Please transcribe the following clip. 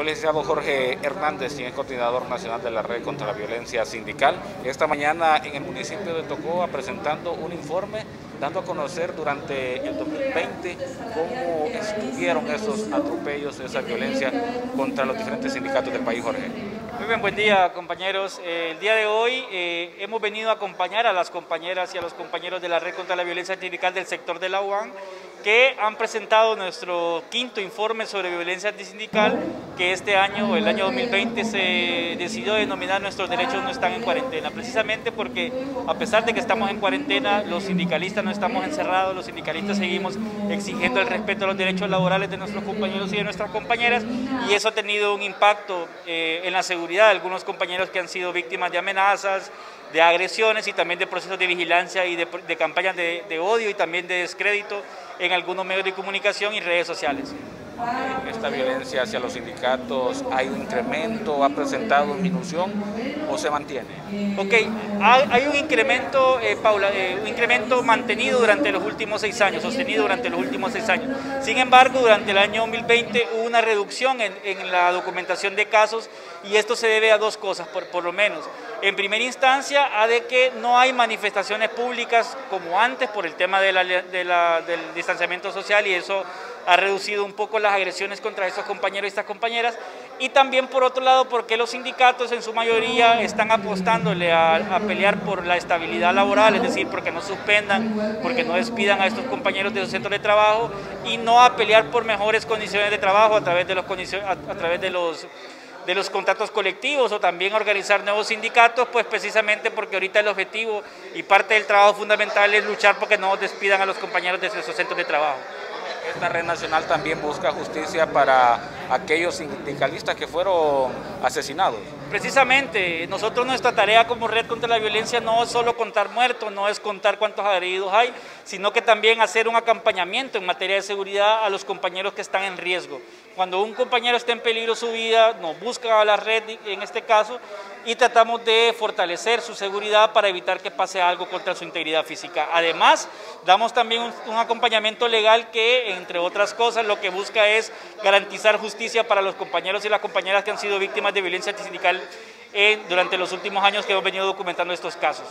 licenciado Jorge Hernández, quien es coordinador nacional de la Red contra la Violencia Sindical. Esta mañana en el municipio de Tocoa presentando un informe dando a conocer durante el 2020 cómo estuvieron esos atropellos, esa violencia contra los diferentes sindicatos del país, Jorge. Muy bien, buen día compañeros. Eh, el día de hoy eh, hemos venido a acompañar a las compañeras y a los compañeros de la Red contra la Violencia Sindical del sector de la UAN que han presentado nuestro quinto informe sobre violencia antisindical, que este año, el año 2020, se decidió denominar Nuestros derechos no están en cuarentena, precisamente porque a pesar de que estamos en cuarentena, los sindicalistas no estamos encerrados, los sindicalistas seguimos exigiendo el respeto a los derechos laborales de nuestros compañeros y de nuestras compañeras, y eso ha tenido un impacto eh, en la seguridad de algunos compañeros que han sido víctimas de amenazas, de agresiones y también de procesos de vigilancia y de, campañas de, de odio y también de descrédito en algunos medios de comunicación y redes sociales. ¿Esta violencia hacia los sindicatos hay un incremento, ha presentado disminución o se mantiene? Ok, hay un incremento, eh, Paula, eh, un incremento mantenido durante los últimos seis años, sostenido durante los últimos seis años. Sin embargo, durante el año 2020 hubo una reducción en, en la documentación de casos y esto se debe a dos cosas, por, por lo menos. En primera instancia, a de que no hay manifestaciones públicas como antes por el tema de la, de la, del distanciamiento social y eso ha reducido un poco las agresiones contra estos compañeros y estas compañeras, y también por otro lado porque los sindicatos en su mayoría están apostándole a, pelear por la estabilidad laboral, es decir, porque no suspendan, porque no despidan a estos compañeros de los centros de trabajo y no a pelear por mejores condiciones de trabajo a través de los, a, través de los de los contratos colectivos o también organizar nuevos sindicatos, pues precisamente porque ahorita el objetivo y parte del trabajo fundamental es luchar porque no despidan a los compañeros de esos centros de trabajo. Esta red nacional también busca justicia para aquellos sindicalistas que fueron asesinados. Precisamente, nosotros nuestra tarea como Red contra la Violencia no es solo contar muertos, no es contar cuántos agredidos hay, sino que también hacer un acompañamiento en materia de seguridad a los compañeros que están en riesgo. Cuando un compañero está en peligro su vida, nos busca a la red en este caso y tratamos de fortalecer su seguridad para evitar que pase algo contra su integridad física. Además, damos también un, acompañamiento legal que, entre otras cosas, lo que busca es garantizar justicia para los compañeros y las compañeras que han sido víctimas de violencia antisindical durante los últimos años que hemos venido documentando estos casos.